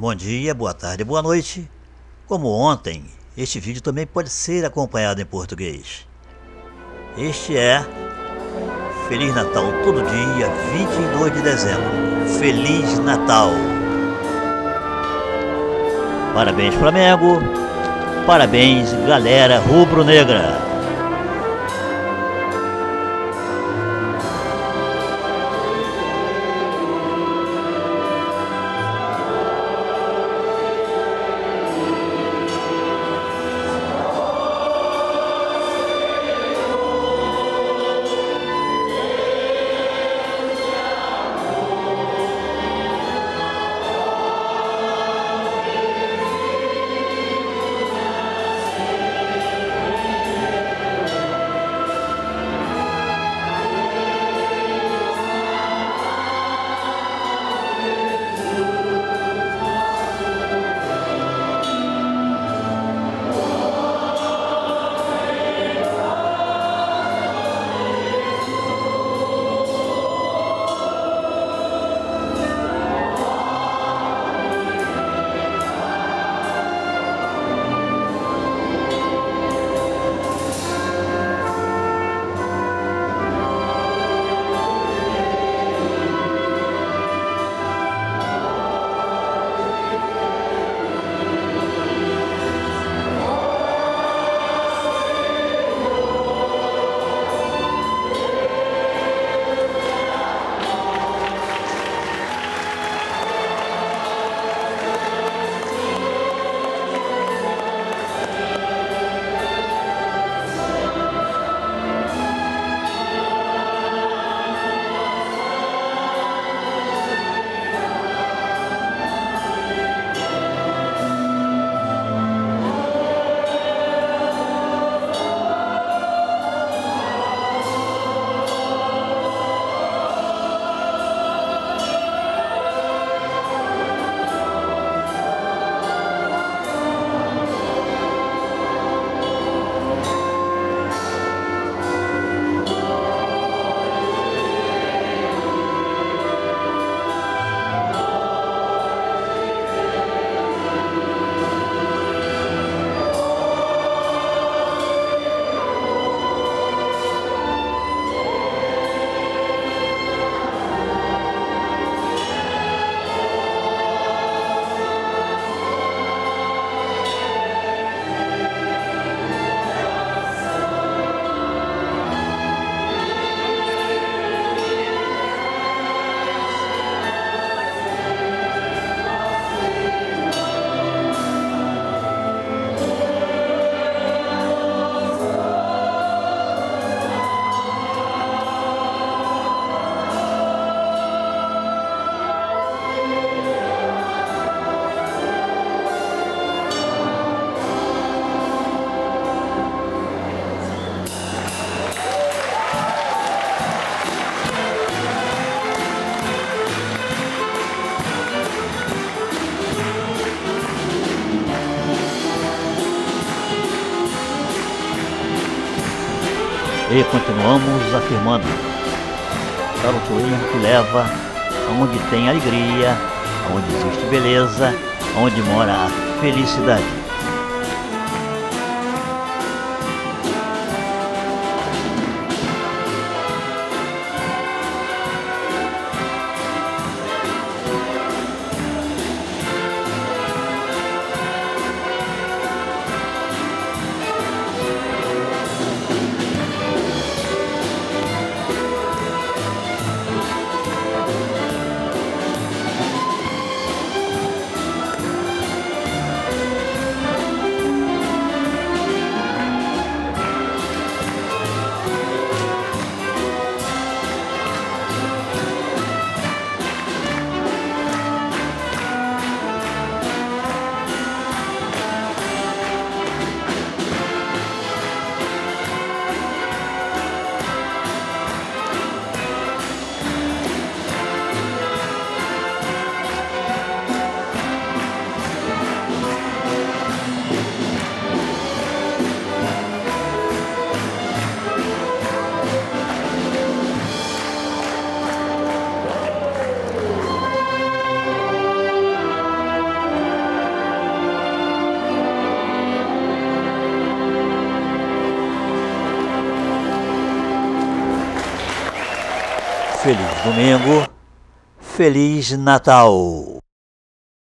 Bom dia, boa tarde, boa noite. Como ontem, este vídeo também pode ser acompanhado em português. Este é Feliz Natal todo dia, 22 de dezembro. Feliz Natal! Parabéns Flamengo! Parabéns galera rubro-negra! E continuamos afirmando. Para o coelho que leva aonde tem alegria, aonde existe beleza, onde mora a felicidade. Feliz domingo, Feliz Natal!